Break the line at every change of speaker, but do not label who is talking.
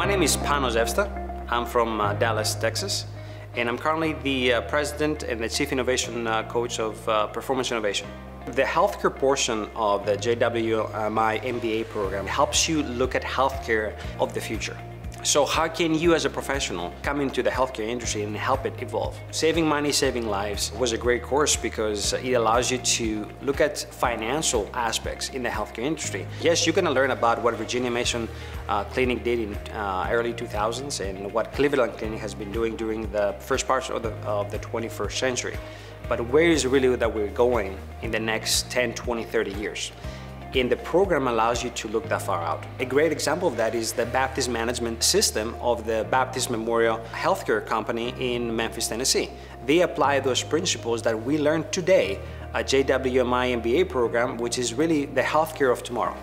My name is Panos Efsta. I'm from uh, Dallas, Texas, and I'm currently the uh, president and the chief innovation uh, coach of uh, Performance Innovation. The healthcare portion of the JWMI MBA program helps you look at healthcare of the future. So how can you as a professional come into the healthcare industry and help it evolve? Saving money, saving lives was a great course because it allows you to look at financial aspects in the healthcare industry. Yes, you're gonna learn about what Virginia Mason uh, Clinic did in uh, early 2000s and what Cleveland Clinic has been doing during the first parts of the, of the 21st century. But where is really that we're going in the next 10, 20, 30 years? And the program allows you to look that far out. A great example of that is the Baptist management system of the Baptist Memorial Healthcare Company in Memphis, Tennessee. They apply those principles that we learned today at JWMI MBA program, which is really the healthcare of tomorrow.